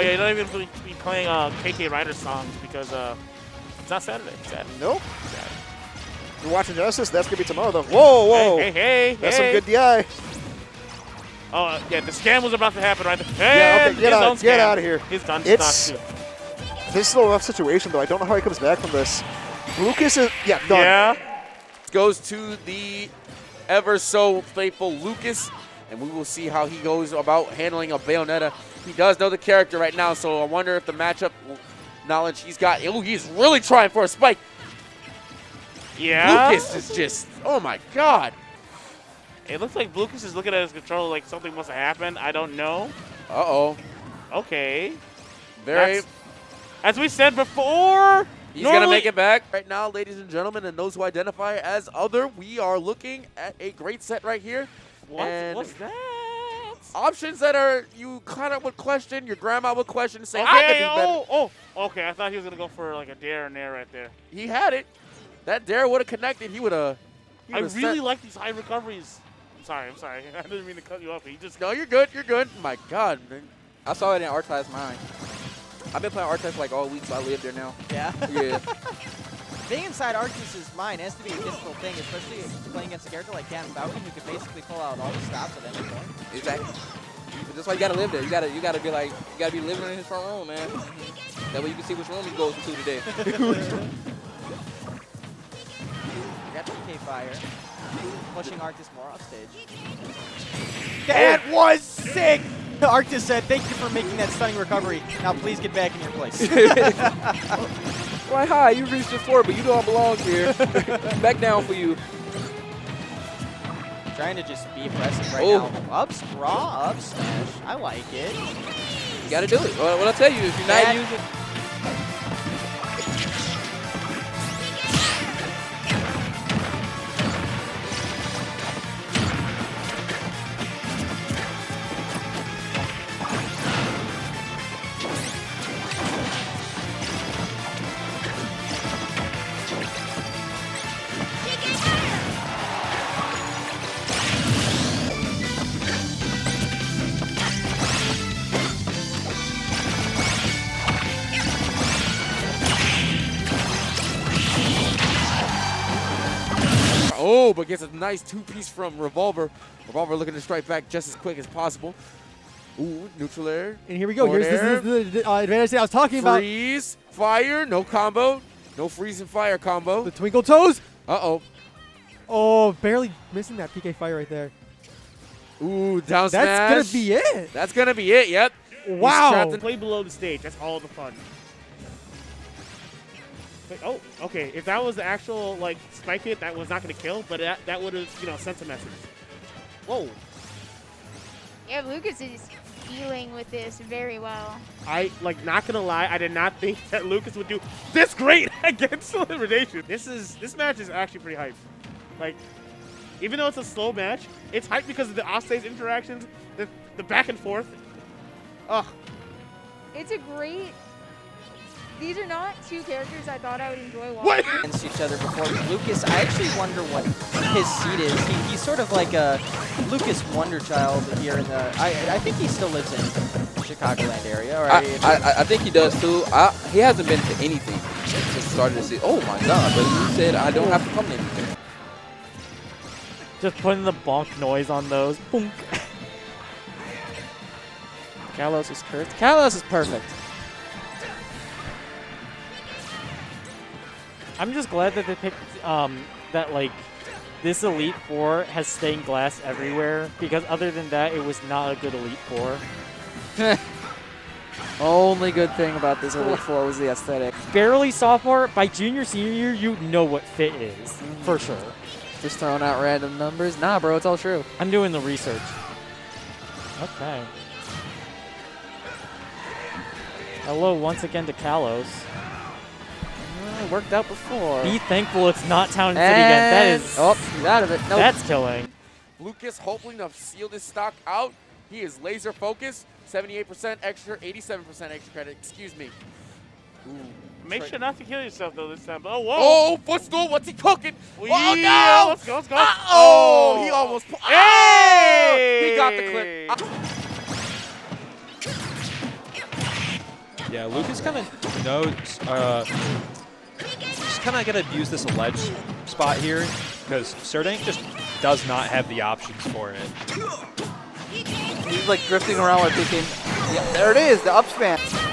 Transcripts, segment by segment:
Oh yeah, you're not even gonna be playing uh, K.K. Slider songs because uh, it's not Saturday. It's Saturday. Nope. Saturday. You're watching Genesis. That's gonna be tomorrow though. Whoa, whoa. Hey, hey, hey, That's hey. some good DI. Oh uh, yeah, the scam was about to happen right there. Yeah, And okay, get his out- own get scam. outta here. He's done. It's- It's This is a rough situation though. I don't know how he comes back from this. Lucas is yeah done. yeah. Goes to the ever so faithful Lucas, and we will see how he goes about handling a Bayonetta. He does know the character right now, so I wonder if the matchup knowledge he's got. Oh, he's really trying for a spike. Yeah. Lucas is just, oh my god. It looks like Lucas is looking at his controller like something must have happened. I don't know. Uh oh. Okay. Very. That's- As we said before, He's going to make it back. Right now, ladies and gentlemen, and those who identify as other, we are looking at a great set right here. What? What's that? Options that are you kind of would question, your grandma would question, say, I could do better. Oh, oh. Okay. I thought he was gonna go for like a dare and there right there. He had it. That dare would have connected. He would have. I really like these high recoveries. I'm sorry. I'm sorry. I didn't mean to cut you off. He just No, you're good. You're good. My God, man. I saw it in Artist Mind. I've been playing Artist like all week, so I live there now. Yeah. Yeah. Being inside Arceus' mind has to be a difficult thing, especially playing against a character like Captain Falcon who could basically pull out all the stops at any point. exactly. That's why you gotta live there. You gotta you gotta be like you gotta be living in his front room, man. That way you can see which room he goes to today. You got PK Fire, pushing Arctis more off stage. That was sick! Arctis said, thank you for making that stunning recovery. Now please get back in your place. Why hi, you reached the floor, but you don't belong here. Back down for you. Trying to just be aggressive right Oh. now. Up raw, up smash. I like it. You gotta do it. Well, what I'll tell you, if you're not using but gets a nice two-piece from Revolver. Revolver looking to strike back just as quick as possible. Ooh, neutral air. and here we go. Here's this, air. this is the uh, advantage that I was talking about. Freeze, fire, no combo. No freeze and fire combo. The twinkle toes. Uh-oh. Oh, barely missing that PK fire right there. Ooh, down smash. That's gonna be it. That's gonna be it, yep. Wow. trapped in- play below the stage. That's all the fun. Oh, okay. If that was the actual like spike hit, that was not gonna kill, but that that would have you know sent a message. Whoa. Yeah, Lucas is dealing with this very well. I like not gonna lie, I did not think that Lucas would do this great against Elimination. This is this match is actually pretty hype. Like, even though it's a slow match, it's hype because of the offstage interactions, the the back and forth. Ugh. It's a great. These are not two characters I thought I would enjoy watching. What? Against each other before. Lucas, I actually wonder what his seat is. He, he's sort of like a Lucas Wonder Child here in the. I, I think he still lives in Chicagoland area. Or I, I, I think he does too. I, he hasn't been to anything since started to see. Oh my god! But he said I don't have to come to anything. Just putting the bonk noise on those. Boonk. Kalos is cursed. Kalos is perfect. I'm just glad that they picked um, that like this Elite Four has stained glass everywhere because other than that, it was not a good Elite Four. Only good thing about this Elite Four was the aesthetic. Barely sophomore, by junior senior year, you know what fit is for sure. Just throwing out random numbers. Nah, bro, it's all true. I'm doing the research. Okay. Hello once again to Kalos. Well, it worked out before. Be thankful it's not Town City again. That And- is. Oh, he's out of it. Nope. That's killing. Lucas hoping to seal this stock out. He is laser focused. 78% extra, 87% extra credit. Excuse me. Ooh. Make sure not to kill yourself though this time. Oh whoa! Oh, footstool. What's he cooking? Oh, oh yeah, no! Let's go, let's go. Oh, he almost. pu- Oh, he got the clip. Yeah, Lucas kind of knows. Uh, just kind of gonna use this ledge spot here because Serdank just does not have the options for it. He's like drifting around while picking. Yeah, there it is, the up smash.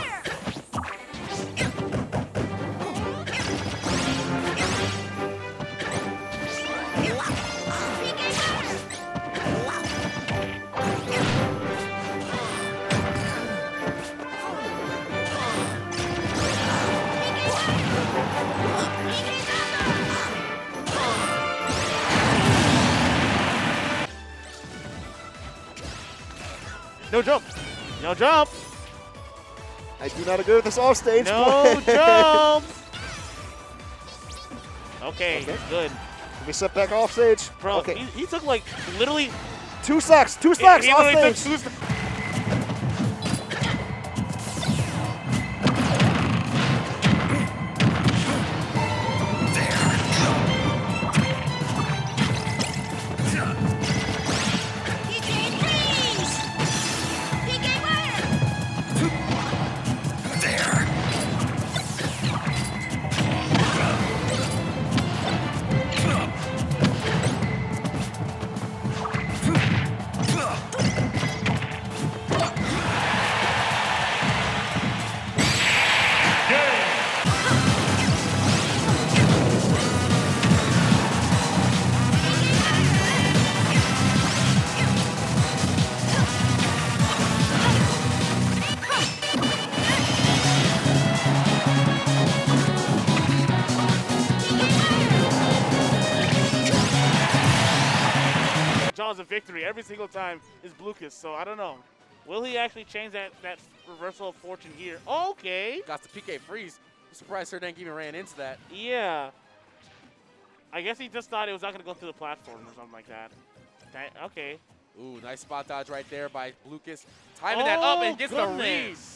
No jump. No jump. I do not agree with this offstage No jump. Okay, Okay. good. Let me step back offstage. Bro, okay. he, he took like literally two stocks, two he, stocks he literally took offstage. Two st- Jaws a victory every single time is Blucas, so I don't know. Will he actually change that, that reversal of fortune here? Okay. Got the PK freeze. I'm surprised Serdank even ran into that. Yeah. I guess he just thought it was not going to go through the platform or something like that. that okay. Ooh, nice spot dodge right there by Lucas. Timing that up and gets the oh, read. goodness.